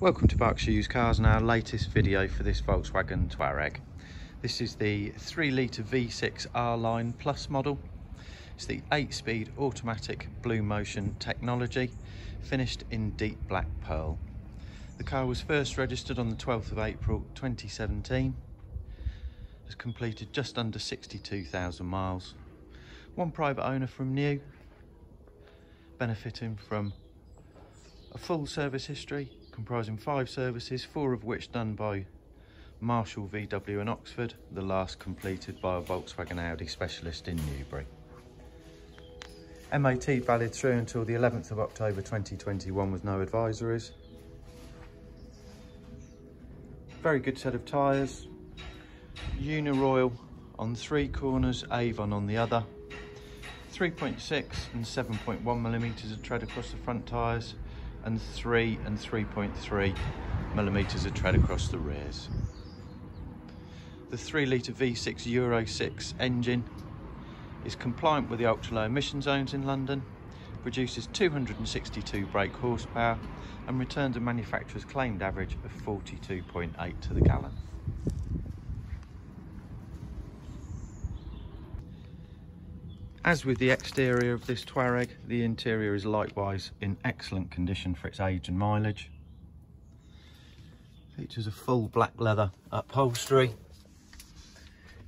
Welcome to Berkshire Used Cars and our latest video for this Volkswagen Touareg. This is the 3 litre V6 R-Line Plus model. It's the 8-speed automatic Blue Motion technology, finished in deep black pearl. The car was first registered on the 12th of April 2017. Has completed just under 62,000 miles. One private owner from new, benefiting from a full service history comprising five services, four of which done by Marshall VW in Oxford, the last completed by a Volkswagen Audi specialist in Newbury. MOT valid through until the 11th of October 2021 with no advisories. Very good set of tyres. Uniroyal on three corners, Avon on the other. 3.6 and 7.1 millimetres of tread across the front tyres and 3 and 3.3 millimetres of tread across the rears. The 3 litre V6 Euro 6 engine is compliant with the ultra low emission zones in London, produces 262 brake horsepower and returns a manufacturer's claimed average of 42.8 to the gallon. As with the exterior of this Touareg, the interior is likewise in excellent condition for its age and mileage. Features a full black leather upholstery,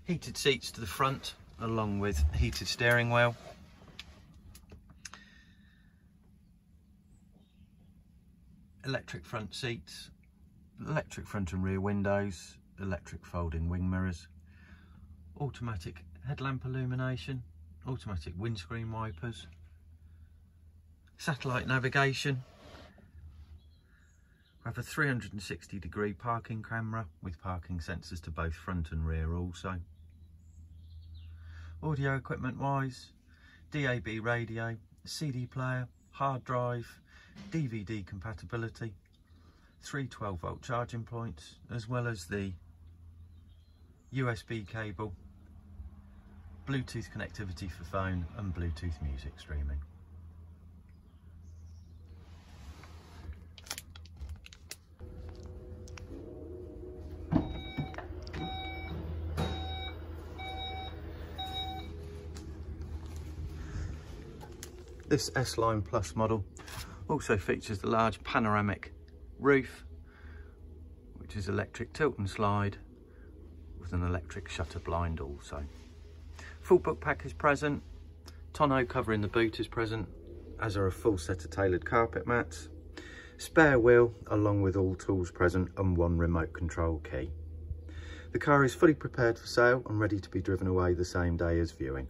heated seats to the front along with heated steering wheel. Electric front seats, electric front and rear windows, electric folding wing mirrors, automatic headlamp illumination, automatic windscreen wipers, satellite navigation, we have a 360 degree parking camera with parking sensors to both front and rear also. Audio equipment wise, DAB radio, CD player, hard drive, DVD compatibility, three 12 volt charging points, as well as the USB cable Bluetooth connectivity for phone and Bluetooth music streaming. This S-Line Plus model also features the large panoramic roof, which is electric tilt and slide with an electric shutter blind also. Full book pack is present. Tonneau cover in the boot is present, as are a full set of tailored carpet mats. Spare wheel, along with all tools present and one remote control key. The car is fully prepared for sale and ready to be driven away the same day as viewing.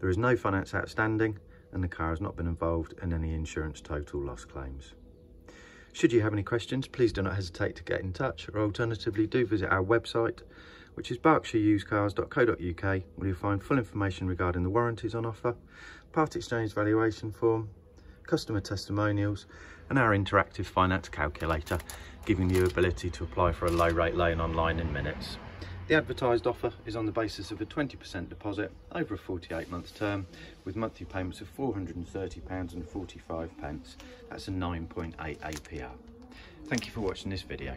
There is no finance outstanding and the car has not been involved in any insurance total loss claims. Should you have any questions, please do not hesitate to get in touch or alternatively do visit our website which is berkshireusedcars.co.uk where you'll find full information regarding the warranties on offer, part exchange valuation form, customer testimonials and our interactive finance calculator giving you the ability to apply for a low rate loan online in minutes. The advertised offer is on the basis of a 20% deposit over a 48 month term with monthly payments of £430 and 45 pence. That's a 9.8 APR. Thank you for watching this video.